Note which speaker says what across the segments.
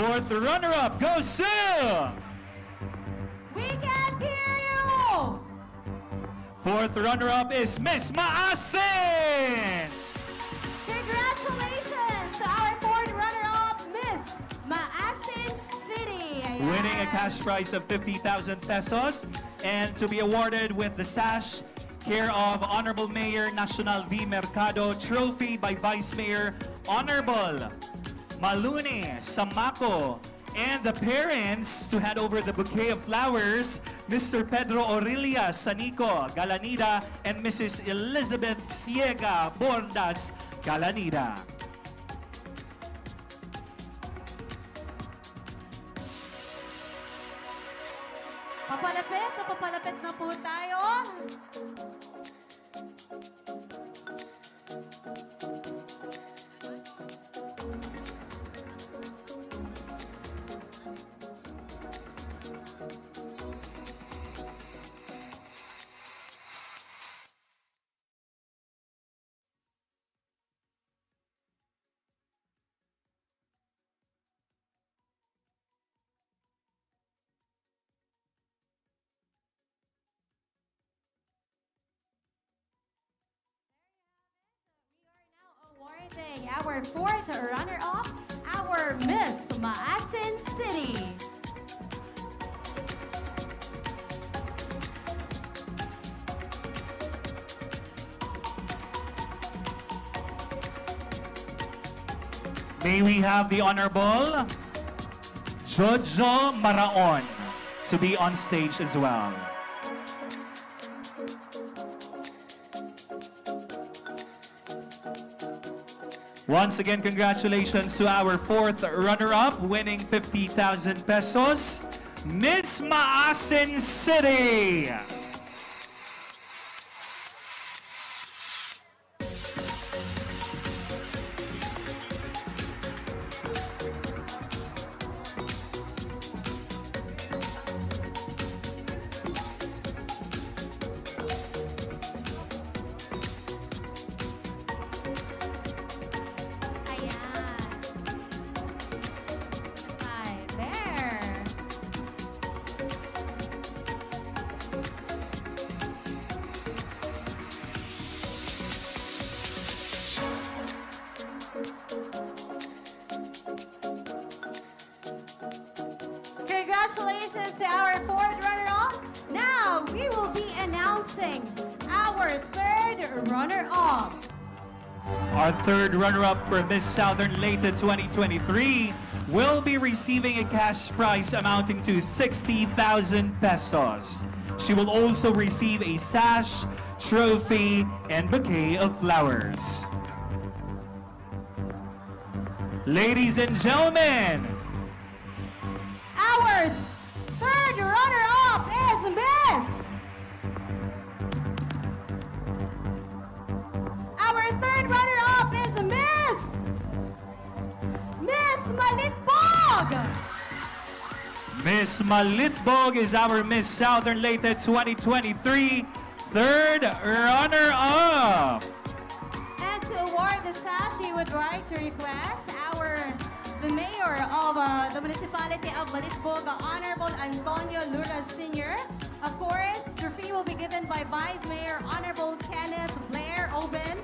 Speaker 1: Fourth runner-up goes to...
Speaker 2: We can't hear you!
Speaker 1: Fourth runner-up is Miss Maasin!
Speaker 2: Congratulations to our fourth runner-up, Miss Maasin City.
Speaker 1: Winning a cash prize of 50,000 pesos and to be awarded with the sash care of Honorable Mayor Nacional V. Mercado Trophy by Vice Mayor Honorable Maluni Samaco and the parents to hand over the bouquet of flowers, Mr. Pedro Aurelia Sanico Galanida and Mrs. Elizabeth Ciega Bordas Galanida.
Speaker 2: Papalapit na papalapit na po tayo. Our fourth runner-up, our Miss Maasin City.
Speaker 1: May we have the Honorable Jojo Maraon to be on stage as well. Once again, congratulations to our fourth runner-up, winning 50,000 pesos, Miss Maasin City.
Speaker 2: Congratulations to our fourth runner-up. Now we will be announcing our third runner-up.
Speaker 1: Our third runner-up for Miss Southern Leyte 2023 will be receiving a cash prize amounting to 60,000 pesos. She will also receive a sash, trophy, and bouquet of flowers. Ladies and gentlemen,
Speaker 2: Our third runner-up is Miss. Our third runner-up is Miss. Miss Malitbog.
Speaker 1: Miss Malitbog is our Miss Southern Leyte 2023 third runner-up.
Speaker 2: And to award the sash, she would like to request the mayor of uh, the municipality of Malitbog, Honorable Antonio Lourdes Sr. Of course, fee will be given by Vice Mayor Honorable Kenneth Blair Oben.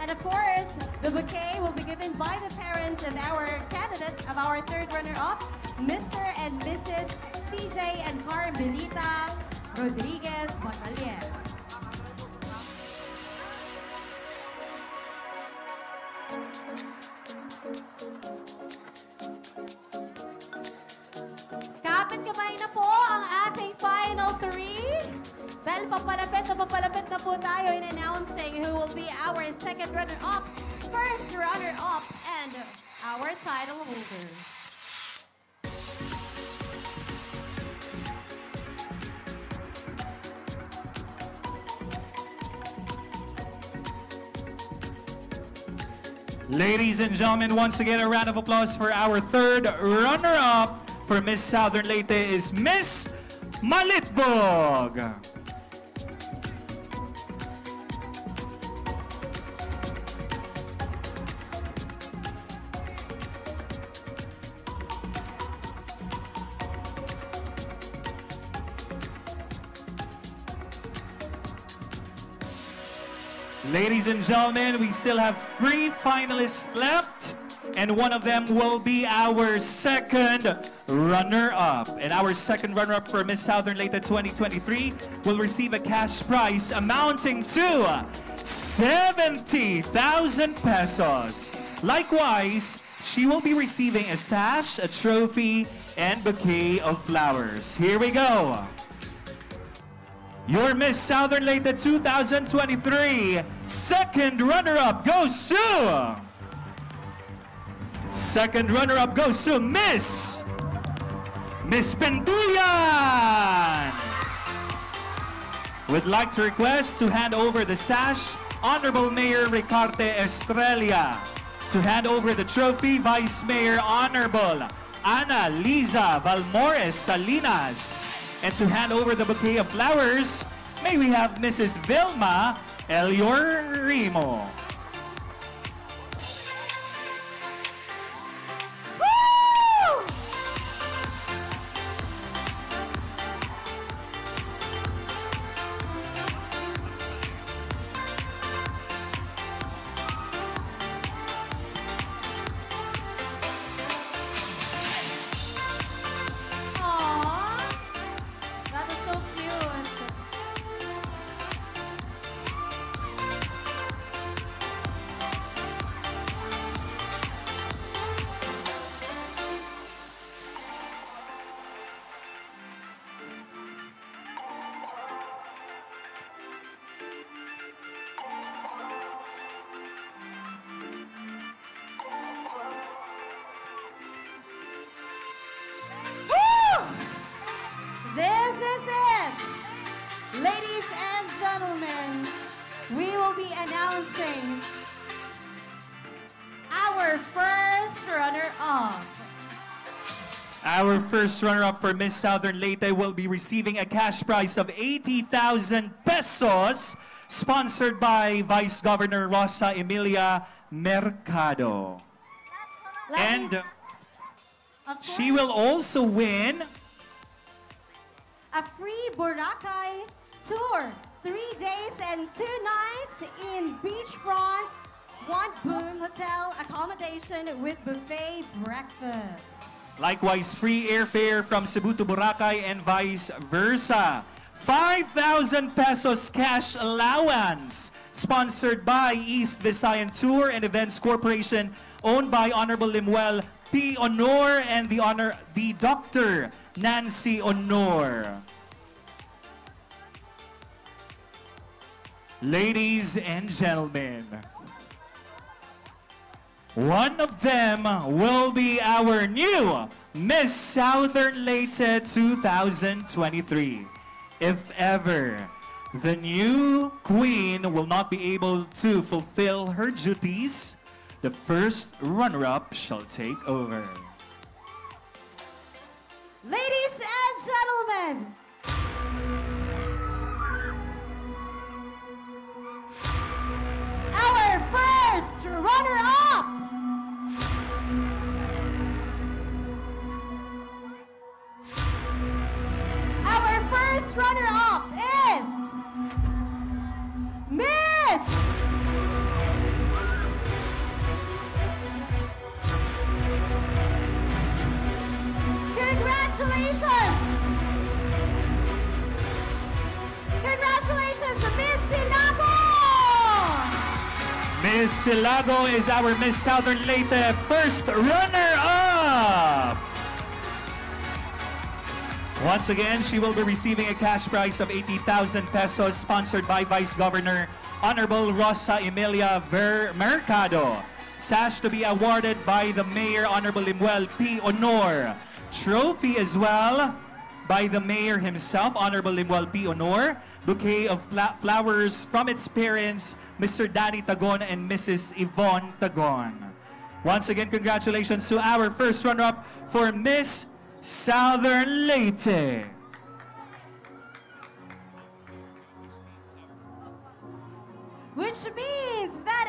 Speaker 2: And of course, the bouquet will be given by the parents of our candidate of our third runner-up, Mr. and Mrs. CJ and Carmelita Rodriguez Batalien. Papalapit na papalapit na po tayo in announcing who will be our second runner-up, first runner-up, and our title holder.
Speaker 1: Ladies and gentlemen, once again, a round of applause for our third runner-up for Miss Southern Leyte is Miss Malitbog. Ladies and gentlemen, we still have three finalists left, and one of them will be our second runner-up. And our second runner-up for Miss Southern Leyte 2023 will receive a cash prize amounting to 70,000 pesos. Likewise, she will be receiving a sash, a trophy, and bouquet of flowers. Here we go. Your Miss Southern Leyte 2023 second runner-up goes to... Second runner-up goes to Miss... Miss Pintuyan! Would like to request to hand over the sash, Honorable Mayor Ricarte Estrella. To hand over the trophy, Vice Mayor Honorable Ana Liza Valmores Salinas. And to hand over the bouquet of flowers, may we have Mrs. Vilma Elior.
Speaker 2: Will be announcing our first runner-up.
Speaker 1: Our first runner-up for Miss Southern Leyte will be receiving a cash prize of 80,000 pesos sponsored by Vice Governor Rosa Emilia Mercado. And she will also win
Speaker 2: a free Boracay tour. Three days and two nights in beachfront, one boom hotel accommodation with buffet breakfast.
Speaker 1: Likewise, free airfare from Cebu to Boracay and vice versa. 5,000 pesos cash allowance sponsored by East Visayan Tour and Events Corporation owned by Honorable Limuel P. Honor and the honor the Dr. Nancy Honor. Ladies and gentlemen, one of them will be our new Miss Southern Leyte 2023. If ever the new queen will not be able to fulfill her duties, the first runner-up shall take over.
Speaker 2: Ladies and gentlemen, runner-up. Our first runner-up Silago
Speaker 1: is our Miss Southern Leyte first runner-up. Once again, she will be receiving a cash prize of 80,000 pesos sponsored by Vice Governor Honorable Rosa Emilia Ver Mercado. Sash to be awarded by the Mayor Honorable Limuel P. Honor. Trophy as well by the Mayor himself, Honorable Limuel P. Honor. Bouquet of flowers from its parents, Mr. Danny Tagon and Mrs. Yvonne Tagon. Once again, congratulations to our first runner-up for Miss Southern Leyte.
Speaker 2: Which means that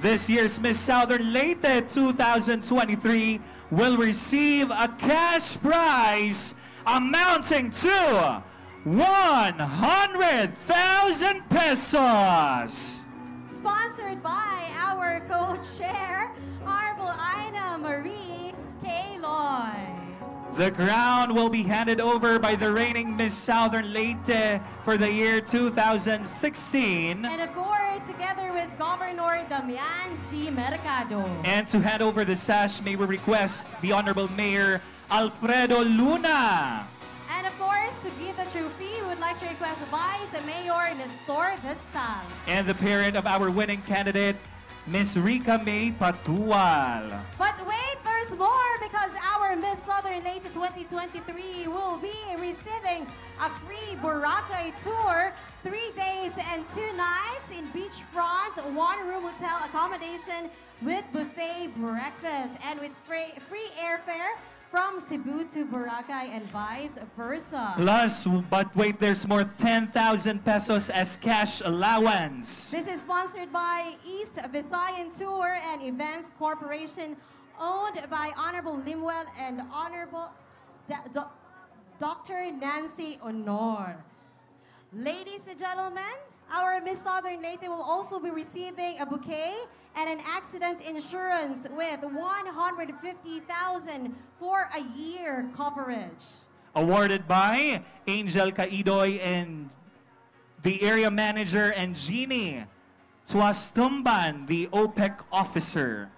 Speaker 1: This year's Miss Southern Leyte 2023 will receive a cash prize amounting to 100,000 pesos.
Speaker 2: Sponsored by our co-chair, Honorable Ina Marie Kaloy.
Speaker 1: The crown will be handed over by the reigning Miss Southern Leyte for the year 2016.
Speaker 2: And of course, with Governor Damian G. Mercado.
Speaker 1: And to hand over the sash, may we request the Honorable Mayor Alfredo Luna.
Speaker 2: And of course, to give the trophy, we would like to request Vice Mayor Nestor Vistal.
Speaker 1: And the parent of our winning candidate, Miss Rica May Patual.
Speaker 2: But wait, there's more because our Miss Southern Leyte 2023 will be receiving a free Boracay tour, three days and two nights in beachfront, one-room hotel accommodation with buffet breakfast and with free, free airfare from Cebu to Boracay and vice versa.
Speaker 1: Plus, but wait, there's more 10,000 pesos as cash allowance.
Speaker 2: This is sponsored by East Visayan Tour and Events Corporation, owned by Honorable Limuel and Honorable Do- Dr. Nancy Honor. Ladies and gentlemen, our Miss Southern Leyte will also be receiving a bouquet and an accident insurance with 150,000 for a year coverage.
Speaker 1: Awarded by Angel Caidoy and the area manager and Jeannie Tuastumban, the OPEC officer.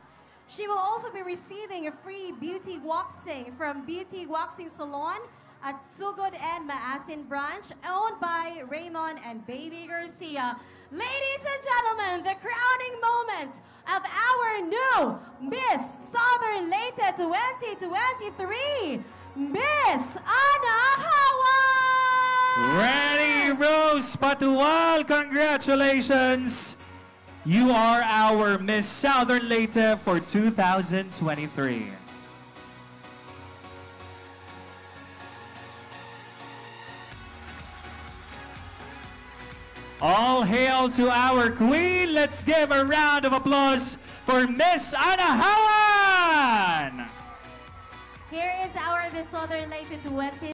Speaker 2: She will also be receiving a free beauty waxing from Beauty Waxing Salon at Sogod and Maasin branch, owned by Raymond and Baby Garcia. Ladies and gentlemen, the crowning moment of our new Miss Southern Leyte 2023, Miss Ana Hawan!
Speaker 1: Ready, Rose Patual, congratulations! You are our Miss Southern Leyte for 2023. All hail to our queen. Let's give a round of applause for Miss Anahawan!
Speaker 2: Here is our Miss Southern Leyte 20